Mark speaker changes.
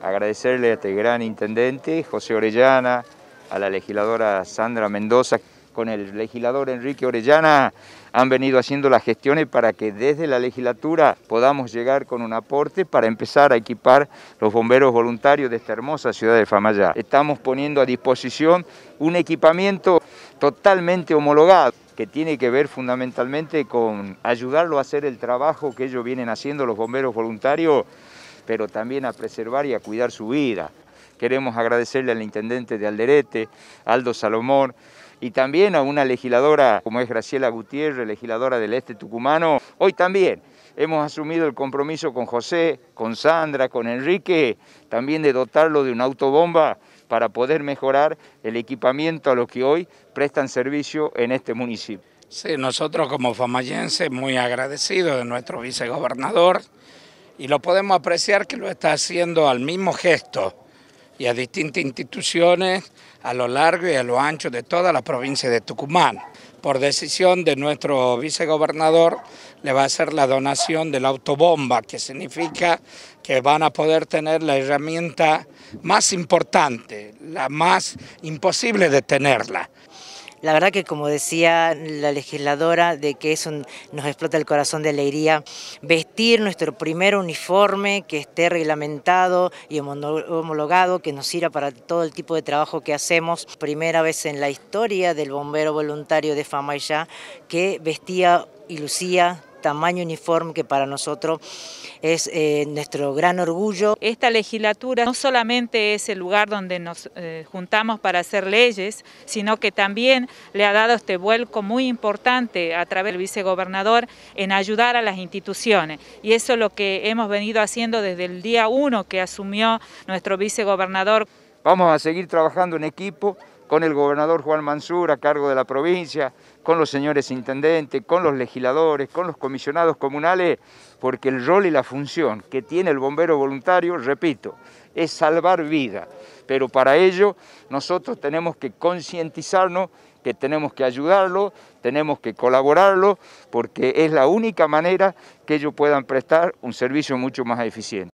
Speaker 1: agradecerle a este gran intendente, José Orellana, a la legisladora Sandra Mendoza, con el legislador Enrique Orellana han venido haciendo las gestiones para que desde la legislatura podamos llegar con un aporte para empezar a equipar los bomberos voluntarios de esta hermosa ciudad de Famayá. Estamos poniendo a disposición un equipamiento totalmente homologado que tiene que ver fundamentalmente con ayudarlo a hacer el trabajo que ellos vienen haciendo los bomberos voluntarios, pero también a preservar y a cuidar su vida. Queremos agradecerle al intendente de Alderete, Aldo Salomón, y también a una legisladora como es Graciela Gutiérrez, legisladora del Este Tucumano. Hoy también hemos asumido el compromiso con José, con Sandra, con Enrique, también de dotarlo de una autobomba para poder mejorar el equipamiento a los que hoy prestan servicio en este municipio.
Speaker 2: Sí, nosotros como famayenses muy agradecidos de nuestro vicegobernador y lo podemos apreciar que lo está haciendo al mismo gesto y a distintas instituciones a lo largo y a lo ancho de toda la provincia de Tucumán. Por decisión de nuestro vicegobernador le va a hacer la donación de la autobomba, que significa que van a poder tener la herramienta más importante, la más imposible de tenerla,
Speaker 3: la verdad que como decía la legisladora, de que eso nos explota el corazón de alegría, vestir nuestro primer uniforme que esté reglamentado y homologado, que nos sirva para todo el tipo de trabajo que hacemos. Primera vez en la historia del bombero voluntario de Famayá que vestía y lucía tamaño uniforme que para nosotros es eh, nuestro gran orgullo.
Speaker 4: Esta legislatura no solamente es el lugar donde nos eh, juntamos para hacer leyes, sino que también le ha dado este vuelco muy importante a través del vicegobernador en ayudar a las instituciones. Y eso es lo que hemos venido haciendo desde el día uno que asumió nuestro vicegobernador.
Speaker 1: Vamos a seguir trabajando en equipo con el gobernador Juan Mansur a cargo de la provincia, con los señores intendentes, con los legisladores, con los comisionados comunales, porque el rol y la función que tiene el bombero voluntario, repito, es salvar vida. Pero para ello nosotros tenemos que concientizarnos que tenemos que ayudarlo, tenemos que colaborarlo, porque es la única manera que ellos puedan prestar un servicio mucho más eficiente.